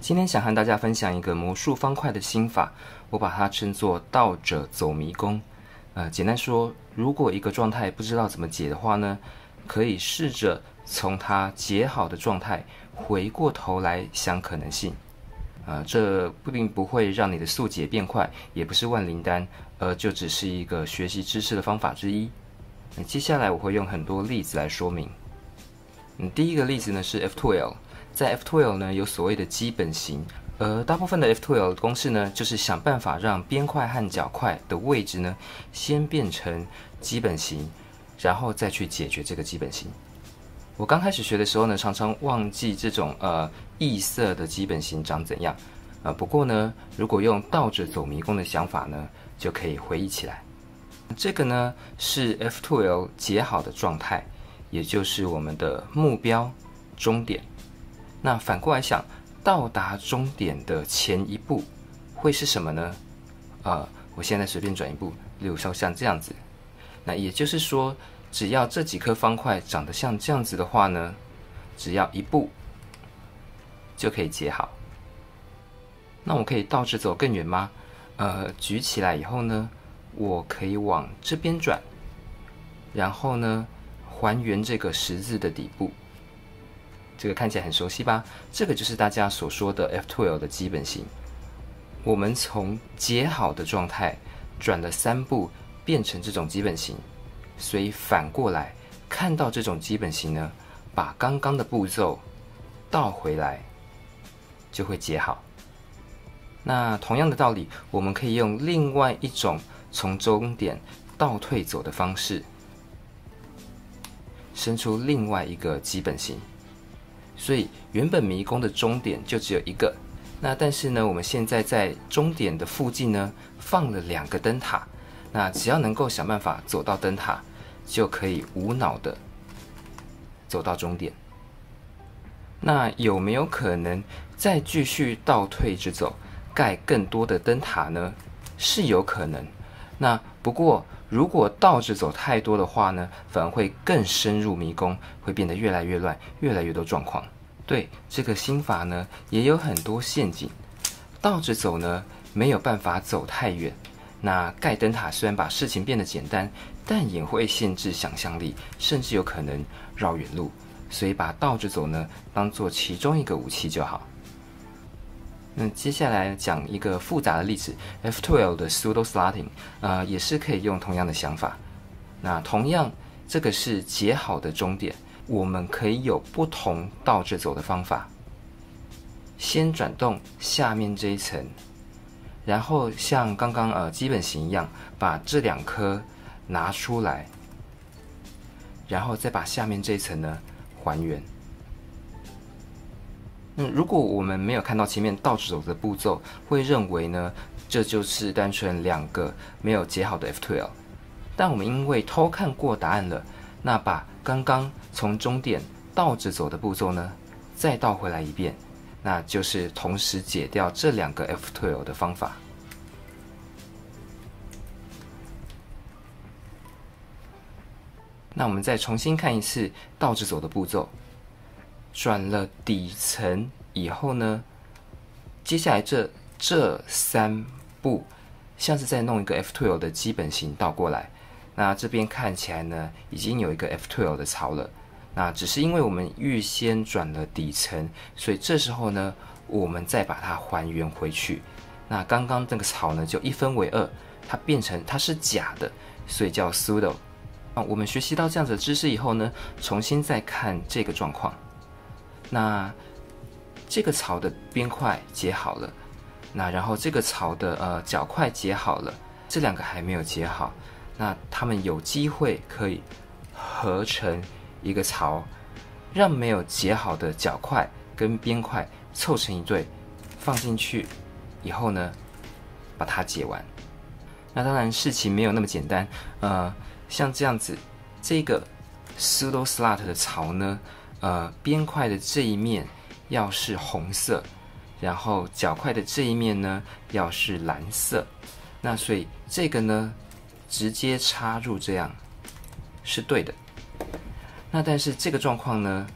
今天想和大家分享一个魔术方块的心法，我把它称作倒着走迷宫。呃，简单说，如果一个状态不知道怎么解的话呢，可以试着从它解好的状态回过头来想可能性。呃，这并不会让你的速解变快，也不是万灵丹，而就只是一个学习知识的方法之一。接下来我会用很多例子来说明。嗯，第一个例子呢是 F2L，在 F2L 呢有所谓的基本型，而大部分的 F2L 公式呢就是想办法让边块和角块的位置呢先变成基本型，然后再去解决这个基本型。我刚开始学的时候呢，常常忘记这种呃异色的基本型长怎样，呃不过呢，如果用倒着走迷宫的想法呢，就可以回忆起来。这个呢是 F2L 解好的状态，也就是我们的目标终点。那反过来想，到达终点的前一步会是什么呢？呃，我现在随便转一步，例如说像这样子。那也就是说。只要这几颗方块长得像这样子的话呢，只要一步就可以解好。那我可以倒着走更远吗？呃，举起来以后呢，我可以往这边转，然后呢，还原这个十字的底部。这个看起来很熟悉吧？这个就是大家所说的 F two l 的基本型。我们从解好的状态转了三步，变成这种基本型。所以反过来看到这种基本型呢，把刚刚的步骤倒回来，就会解好。那同样的道理，我们可以用另外一种从终点倒退走的方式，生出另外一个基本型。所以原本迷宫的终点就只有一个，那但是呢，我们现在在终点的附近呢放了两个灯塔，那只要能够想办法走到灯塔。就可以无脑的走到终点。那有没有可能再继续倒退着走，盖更多的灯塔呢？是有可能。那不过如果倒着走太多的话呢，反而会更深入迷宫，会变得越来越乱，越来越多状况。对这个心法呢，也有很多陷阱。倒着走呢，没有办法走太远。那盖灯塔虽然把事情变得简单。但也会限制想象力，甚至有可能绕远路，所以把倒着走呢当做其中一个武器就好。那接下来讲一个复杂的例子，F2L 的 Pseudo Slotting，呃，也是可以用同样的想法。那同样，这个是解好的终点，我们可以有不同倒着走的方法。先转动下面这一层，然后像刚刚呃基本型一样，把这两颗。拿出来，然后再把下面这一层呢还原。那如果我们没有看到前面倒着走的步骤，会认为呢这就是单纯两个没有解好的 F2L。但我们因为偷看过答案了，那把刚刚从终点倒着走的步骤呢再倒回来一遍，那就是同时解掉这两个 F2L 的方法。那我们再重新看一次倒着走的步骤，转了底层以后呢，接下来这这三步像是在弄一个 F2L 的基本型倒过来。那这边看起来呢，已经有一个 F2L 的槽了。那只是因为我们预先转了底层，所以这时候呢，我们再把它还原回去。那刚刚这个槽呢，就一分为二，它变成它是假的，所以叫 pseudo。啊，我们学习到这样子的知识以后呢，重新再看这个状况。那这个槽的边块解好了，那然后这个槽的呃角块解好了，这两个还没有解好，那它们有机会可以合成一个槽，让没有解好的角块跟边块凑成一对，放进去以后呢，把它解完。那当然事情没有那么简单，呃。像这样子，这个 pseudo slot 的槽呢，呃，边块的这一面要是红色，然后角块的这一面呢要是蓝色，那所以这个呢直接插入这样是对的。那但是这个状况呢，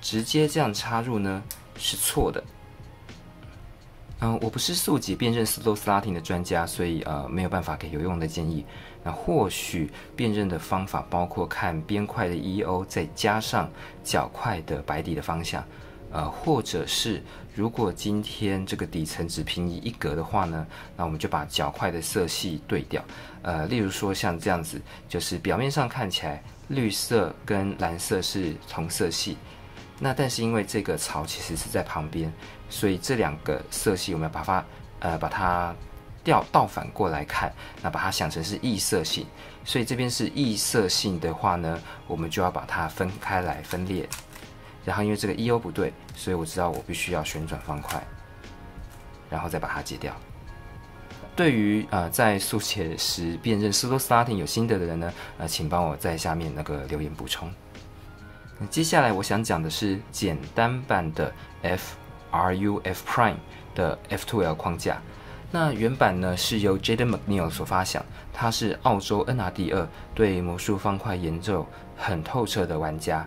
直接这样插入呢是错的。嗯，我不是速级辨认 slow slotting 的专家，所以呃没有办法给有用的建议。那或许辨认的方法包括看边块的 EO，再加上角块的白底的方向，呃，或者是如果今天这个底层只平移一格的话呢，那我们就把角块的色系对调。呃，例如说像这样子，就是表面上看起来绿色跟蓝色是同色系。那但是因为这个槽其实是在旁边，所以这两个色系我们要把它呃把它调倒反过来看，那把它想成是异色性。所以这边是异色性的话呢，我们就要把它分开来分裂。然后因为这个 E O 不对，所以我知道我必须要旋转方块，然后再把它解掉。对于呃在速写时辨认 pseudo slotting 有心得的人呢，呃请帮我在下面那个留言补充。接下来我想讲的是简单版的 F R U F Prime 的 F2L 框架。那原版呢是由 Jaden McNeil 所发想，他是澳洲 NRD 二对魔术方块研究很透彻的玩家。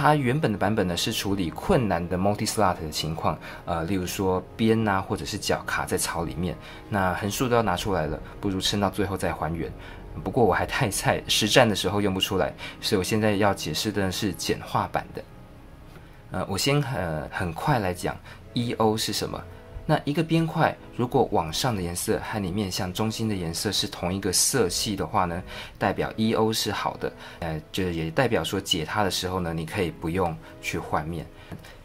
它原本的版本呢是处理困难的 multi slot 的情况，呃，例如说边啊或者是脚卡在槽里面，那横竖都要拿出来了，不如撑到最后再还原。不过我还太菜，实战的时候用不出来，所以我现在要解释的是简化版的。呃，我先呃很快来讲 E.O 是什么。那一个边块如果往上的颜色和你面向中心的颜色是同一个色系的话呢，代表 E.O 是好的。呃，就也代表说解它的时候呢，你可以不用去换面。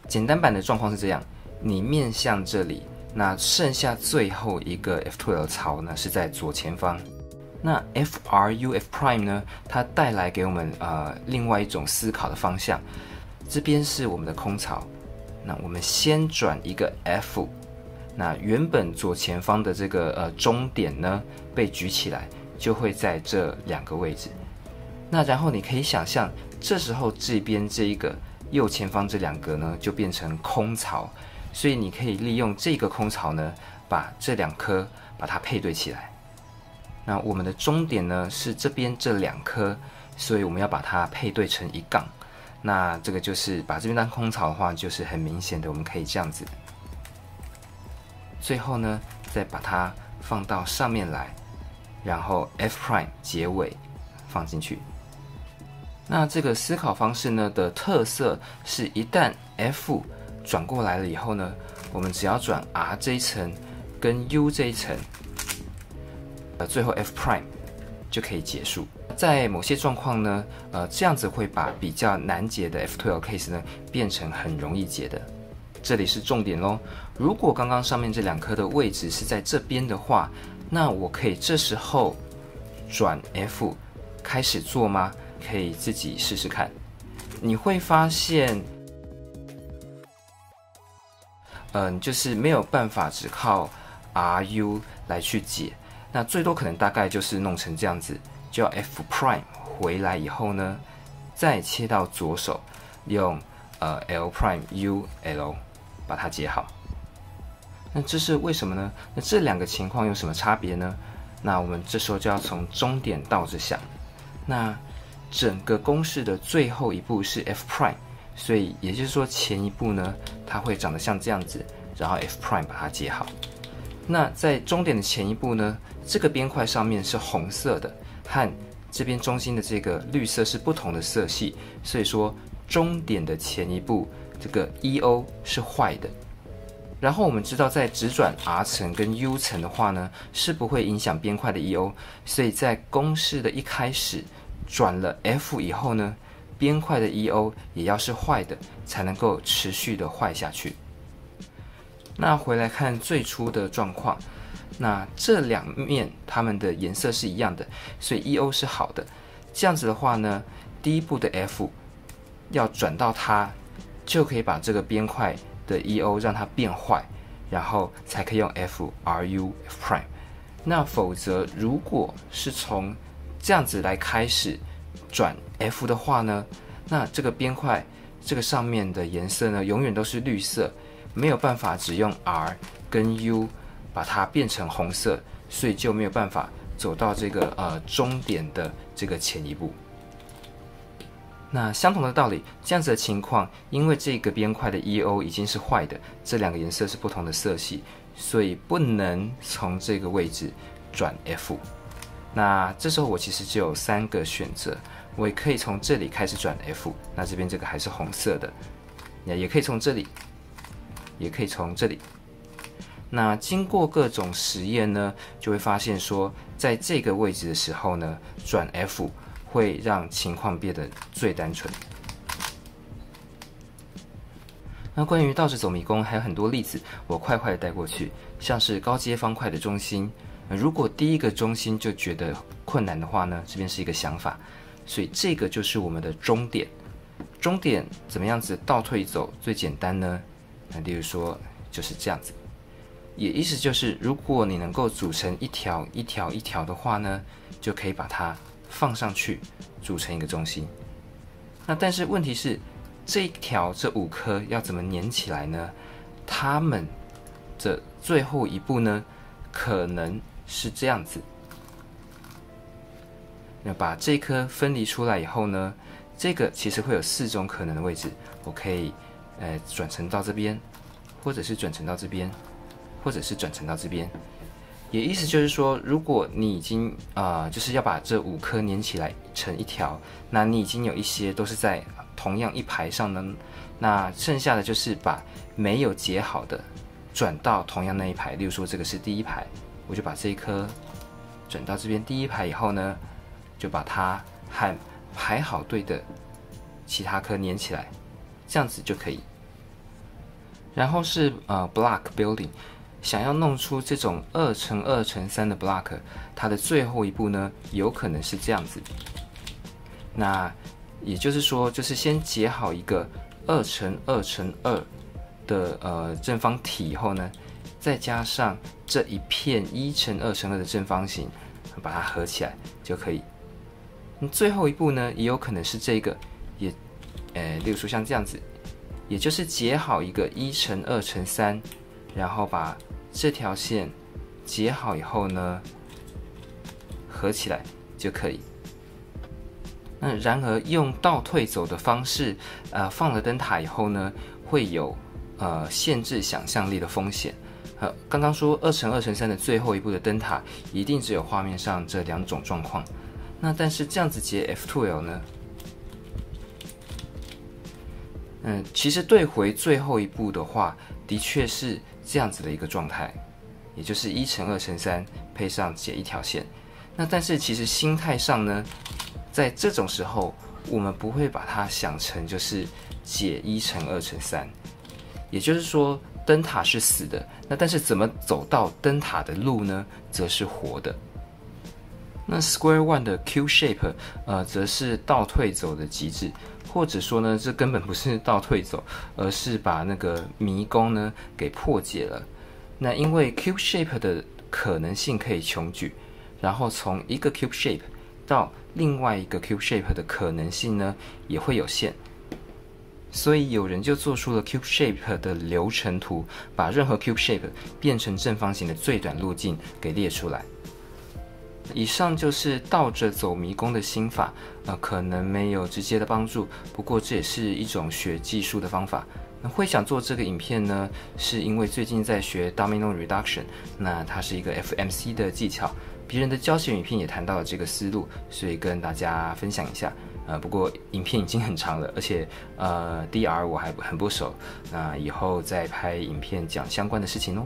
简单版的状况是这样：你面向这里，那剩下最后一个 F2L 槽呢是在左前方。那 F R U F Prime 呢？它带来给我们呃另外一种思考的方向。这边是我们的空槽，那我们先转一个 F，那原本左前方的这个呃终点呢被举起来，就会在这两个位置。那然后你可以想象，这时候这边这一个右前方这两个呢就变成空槽，所以你可以利用这个空槽呢，把这两颗把它配对起来。那我们的终点呢是这边这两颗，所以我们要把它配对成一杠。那这个就是把这边当空槽的话，就是很明显的，我们可以这样子。最后呢，再把它放到上面来，然后 F prime 结尾放进去。那这个思考方式呢的特色是，一旦 F 转过来了以后呢，我们只要转 R 这一层跟 U 这一层。呃，最后 F prime 就可以结束。在某些状况呢，呃，这样子会把比较难解的 F12 case 呢变成很容易解的。这里是重点喽。如果刚刚上面这两颗的位置是在这边的话，那我可以这时候转 F 开始做吗？可以自己试试看。你会发现，嗯，就是没有办法只靠 RU 来去解。那最多可能大概就是弄成这样子，叫 F prime 回来以后呢，再切到左手，用呃 L prime U L 把它解好。那这是为什么呢？那这两个情况有什么差别呢？那我们这时候就要从终点倒着想。那整个公式的最后一步是 F prime，所以也就是说前一步呢，它会长得像这样子，然后 F prime 把它解好。那在终点的前一步呢？这个边块上面是红色的，和这边中心的这个绿色是不同的色系，所以说终点的前一步这个 E.O 是坏的。然后我们知道，在直转 R 层跟 U 层的话呢，是不会影响边块的 E.O，所以在公式的一开始转了 F 以后呢，边块的 E.O 也要是坏的，才能够持续的坏下去。那回来看最初的状况。那这两面它们的颜色是一样的，所以 E.O 是好的。这样子的话呢，第一步的 F 要转到它，就可以把这个边块的 E.O 让它变坏，然后才可以用 F R U prime。那否则如果是从这样子来开始转 F 的话呢，那这个边块这个上面的颜色呢，永远都是绿色，没有办法只用 R 跟 U。把它变成红色，所以就没有办法走到这个呃终点的这个前一步。那相同的道理，这样子的情况，因为这个边块的 EO 已经是坏的，这两个颜色是不同的色系，所以不能从这个位置转 F。那这时候我其实就有三个选择，我也可以从这里开始转 F。那这边这个还是红色的，也也可以从这里，也可以从这里。那经过各种实验呢，就会发现说，在这个位置的时候呢，转 F。会让情况变得最单纯。那关于倒着走迷宫还有很多例子，我快快的带过去。像是高阶方块的中心，如果第一个中心就觉得困难的话呢，这边是一个想法。所以这个就是我们的终点。终点怎么样子倒退走最简单呢？那例如说就是这样子。也意思就是，如果你能够组成一条一条一条的话呢，就可以把它。放上去，组成一个中心。那但是问题是，这一条这五颗要怎么粘起来呢？它们的最后一步呢，可能是这样子。那把这颗分离出来以后呢，这个其实会有四种可能的位置。我可以，呃，转成到这边，或者是转成到这边，或者是转成到这边。也意思就是说，如果你已经啊，就是要把这五颗粘起来成一条，那你已经有一些都是在同样一排上呢，那剩下的就是把没有结好的转到同样那一排。例如说，这个是第一排，我就把这一颗转到这边第一排以后呢，就把它和排好队的其他颗粘起来，这样子就可以。然后是呃，block building。想要弄出这种二乘二乘三的 block，它的最后一步呢，有可能是这样子。那也就是说，就是先解好一个二乘二乘二的呃正方体以后呢，再加上这一片一乘二乘二的正方形，把它合起来就可以。那最后一步呢，也有可能是这个，也呃，例如说像这样子，也就是解好一个一乘二乘三，然后把这条线结好以后呢，合起来就可以。那然而用倒退走的方式，呃，放了灯塔以后呢，会有呃限制想象力的风险。呃，刚刚说二乘二乘三的最后一步的灯塔，一定只有画面上这两种状况。那但是这样子结 F2L 呢？嗯，其实对回最后一步的话，的确是。这样子的一个状态，也就是一乘二乘三配上解一条线。那但是其实心态上呢，在这种时候，我们不会把它想成就是解一乘二乘三。也就是说，灯塔是死的，那但是怎么走到灯塔的路呢，则是活的。那 Square One 的 Q Shape，呃，则是倒退走的极致。或者说呢，这根本不是倒退走，而是把那个迷宫呢给破解了。那因为 cube shape 的可能性可以穷举，然后从一个 cube shape 到另外一个 cube shape 的可能性呢也会有限，所以有人就做出了 cube shape 的流程图，把任何 cube shape 变成正方形的最短路径给列出来。以上就是倒着走迷宫的心法，呃，可能没有直接的帮助，不过这也是一种学技术的方法。那会想做这个影片呢，是因为最近在学 Domino Reduction，那它是一个 FMC 的技巧，别人的教学影片也谈到了这个思路，所以跟大家分享一下。呃，不过影片已经很长了，而且呃 DR 我还很不熟，那以后再拍影片讲相关的事情哦。